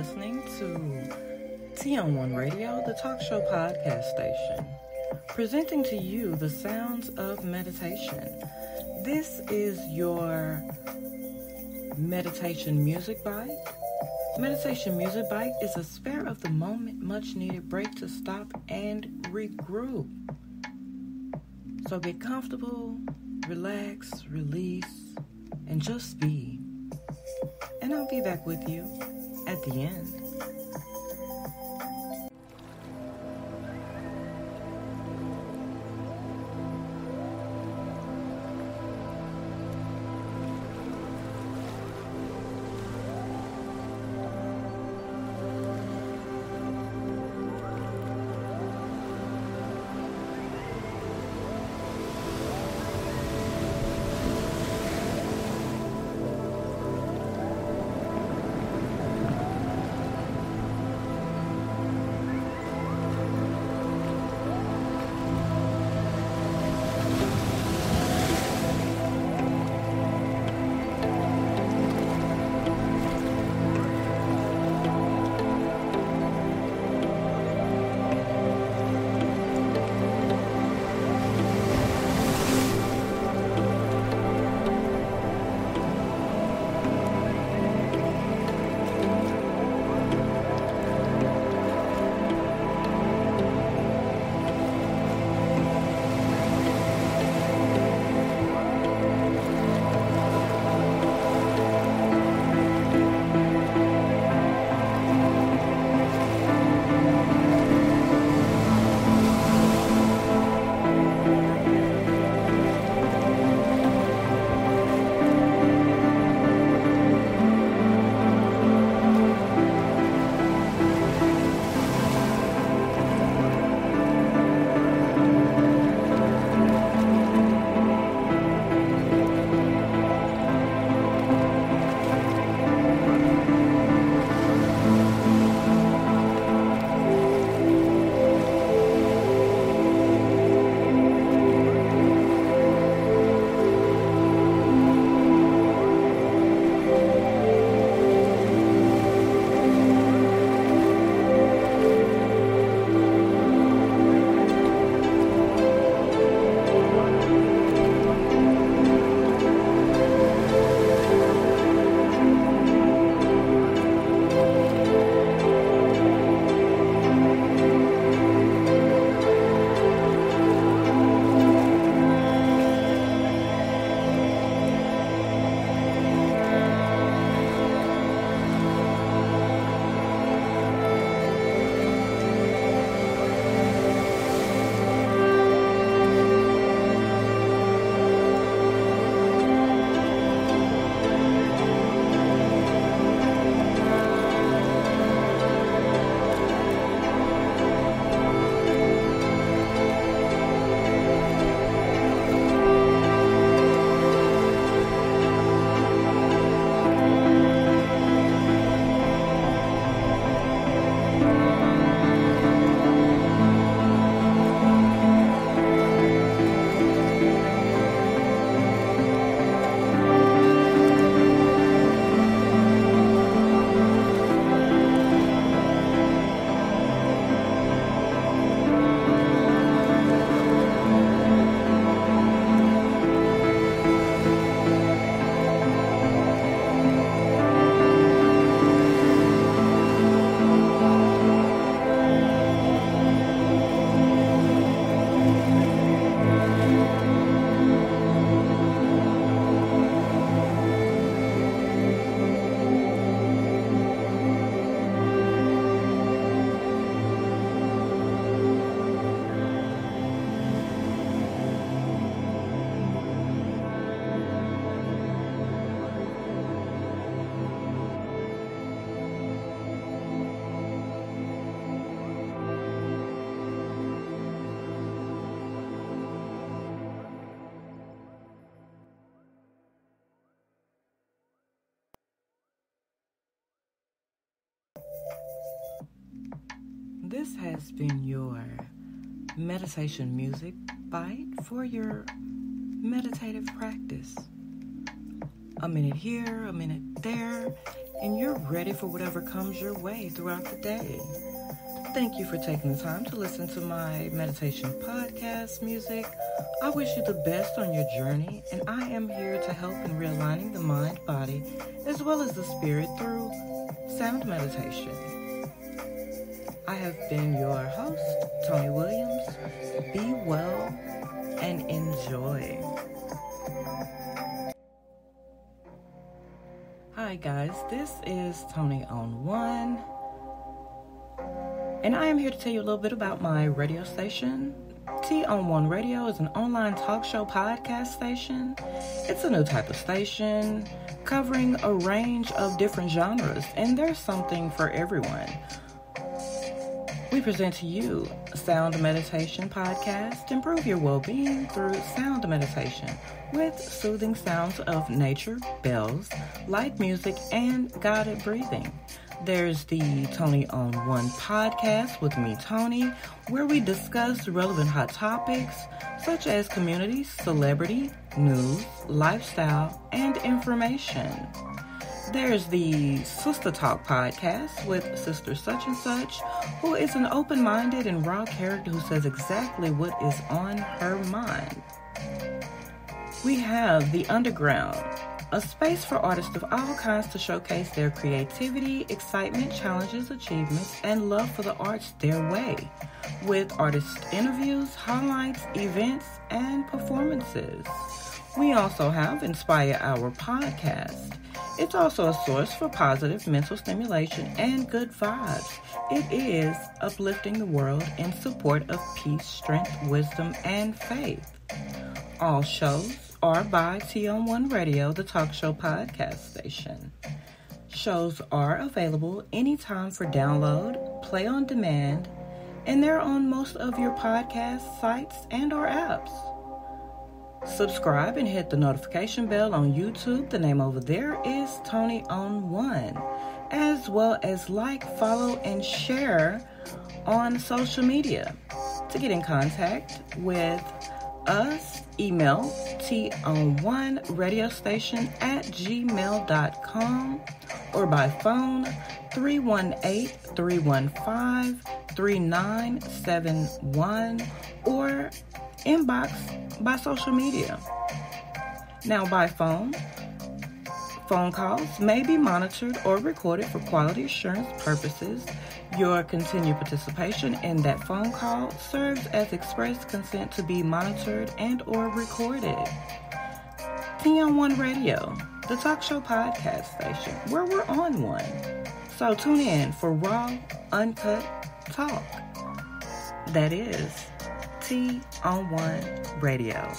listening to T on One Radio, the talk show podcast station, presenting to you the sounds of meditation. This is your meditation music bite. Meditation Music Bite is a spare of the moment, much needed break to stop and regroup. So get comfortable, relax, release, and just be. And I'll be back with you at the end. This has been your meditation music bite for your meditative practice. A minute here, a minute there, and you're ready for whatever comes your way throughout the day. Thank you for taking the time to listen to my meditation podcast music. I wish you the best on your journey, and I am here to help in realigning the mind, body, as well as the spirit through sound meditation. I have been your host, Tony Williams. Be well and enjoy. Hi, guys, this is Tony on One, and I am here to tell you a little bit about my radio station. T on One Radio is an online talk show podcast station. It's a new type of station covering a range of different genres, and there's something for everyone. Present to you sound meditation podcast. Improve your well being through sound meditation with soothing sounds of nature, bells, light music, and guided breathing. There's the Tony on One podcast with me, Tony, where we discuss relevant hot topics such as community, celebrity, news, lifestyle, and information. There's the Sister Talk podcast with Sister Such and Such, who is an open minded and raw character who says exactly what is on her mind. We have The Underground, a space for artists of all kinds to showcase their creativity, excitement, challenges, achievements, and love for the arts their way, with artist interviews, highlights, events, and performances. We also have Inspire Our podcast it's also a source for positive mental stimulation and good vibes. It is uplifting the world in support of peace, strength, wisdom, and faith. All shows are by T on One Radio, the talk show podcast station. Shows are available anytime for download, play on demand, and they're on most of your podcast sites and or apps. Subscribe and hit the notification bell on YouTube. The name over there is Tony on One, as well as like, follow, and share on social media. To get in contact with us, email T on One radio station at gmail.com or by phone 318 315 3971 or inbox by social media. Now, by phone, phone calls may be monitored or recorded for quality assurance purposes. Your continued participation in that phone call serves as express consent to be monitored and or recorded. T on One Radio, the talk show podcast station, where we're on one. So tune in for raw, uncut talk. That is T on One Radio.